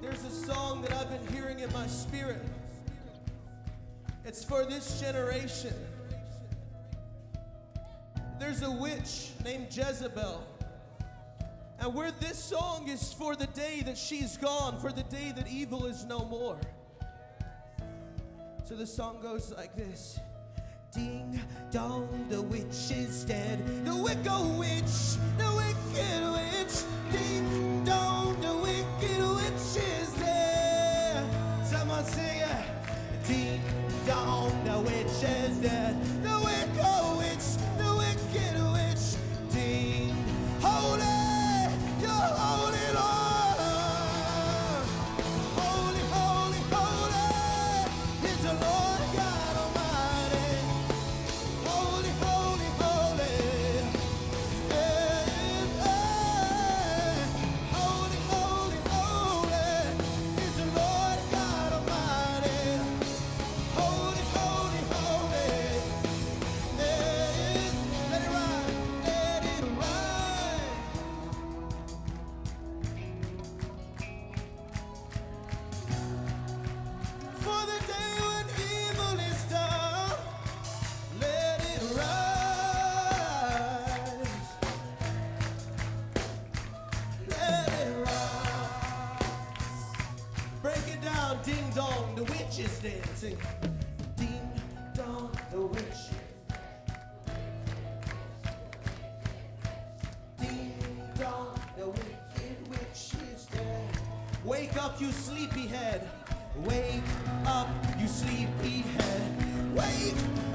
There's a song that I've been hearing in my spirit. It's for this generation. There's a witch named Jezebel. And where this song is for the day that she's gone, for the day that evil is no more. So the song goes like this Ding dong, the witch is dead. Ding dong, the witch is dead. The ding dong, the witch is dancing. Ding dong, the witch. Ding dong, the wicked witch is. Wake up, you sleepyhead. Wake up, you sleepyhead. Wake.